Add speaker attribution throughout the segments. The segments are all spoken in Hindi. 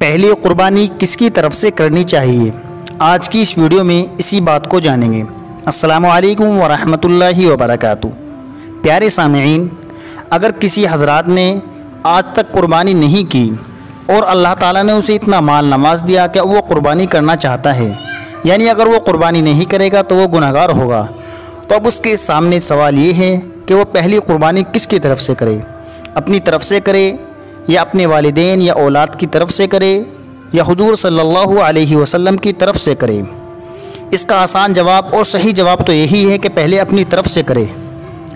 Speaker 1: पहली कुर्बानी किसकी तरफ़ से करनी चाहिए? आज की इस वीडियो में इसी बात को जानेंगे। अस्सलाम वालेकुम वरहमतुल्लाहि वबरकातुहू। प्यारे सामीन अगर किसी हजरात ने आज तक कुर्बानी नहीं की और अल्लाह ताला ने उसे इतना माल नवाज़ दिया कि वो कुर्बानी करना चाहता है? यानी अगर वो कुर्बानी नहीं करेगा तो वो गुनाहगार होगा। तो अब उसके सामने सवाल ये है कि वो पहली कुर्बानी किसकी तरफ़ से करे? अपनी तरफ़ से करे या अपने वालदेन या औलाद की तरफ़ से करे, या हुजूर सल्लल्लाहु अलैहि वसल्लम की तरफ़ से करे। इसका आसान जवाब और सही जवाब तो यही है कि पहले अपनी तरफ़ से करे।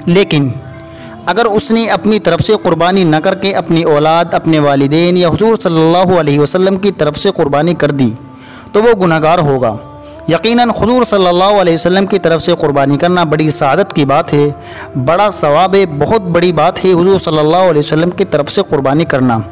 Speaker 1: लेकिन, अगर उसने अपनी तरफ़ से कुर्बानी न करके अपनी औलाद, अपने वालदेन या हुजूर सल्लल्लाहु अलैहि वसल्लम की तरफ़ से कुर्बानी कर दी तो वो गुनाहगार होगा। यकीनन हुजूर सल्लल्लाहु अलैहि वसल्लम की तरफ़ से क़ुरबानी करना बड़ी सआदत की बात है। बड़ा सवाब है बहुत बड़ी बात है हुजूर सल्लल्लाहु अलैहि वसल्लम की तरफ़ से क़ुरबानी करना।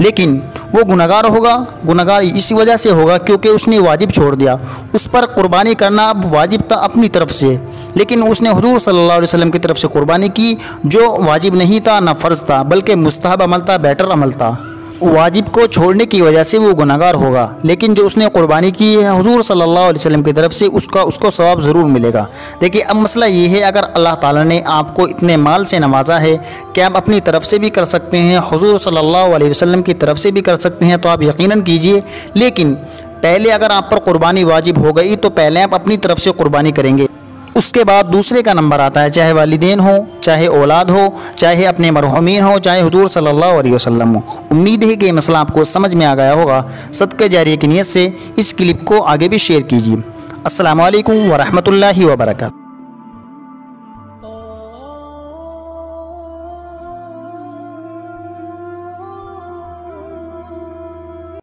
Speaker 1: लेकिन वो गुनागार होगा, गुनागार इसी वजह से होगा क्योंकि उसने वाजिब छोड़ दिया। उस पर क़ुरबानी करना अब वाजिब था अपनी तरफ़ से। लेकिन उसने हजूर सल्लल्लाहु अलैहि वसल्लम की तरफ़ से क़ुरबानी की, जो वाजिब नहीं था, ना फ़र्ज़ था, बल्कि मुस्तहब अमल था, बेटर अमल था। वाजिब को छोड़ने की वजह से वो गुनागार होगा। लेकिन जो उसने कुर्बानी की है हुजूर सल्लल्लाहु अलैहि वसल्लम की तरफ़ से, उसका, उसको सवाब ज़रूर मिलेगा। देखिए, अब मसला ये है, अगर अल्लाह ताला ने आपको इतने माल से नवाजा है कि आप अपनी तरफ़ से भी कर सकते हैं? हुजूर सल्लल्लाहु अलैहि वसल्लम की तरफ़ से भी कर सकते हैं तो आप यकीनन कीजिए। लेकिन, पहले अगर आप पर कुर्बानी वाजिब हो गई तो पहले आप अपनी तरफ़ से कुर्बानी करेंगे। उसके बाद दूसरे का नंबर आता है, चाहे वालदेन हो, चाहे औलाद हो, चाहे अपने मरहमीन हो, चाहे हजूर सल्ला वसलम हो। उम्मीद है कि मसला आपको समझ में आ गया होगा। सदक़ जारी की नीयत से इस क्लिप को आगे भी शेयर कीजिए। असलकम वरहमल वबरकातुहू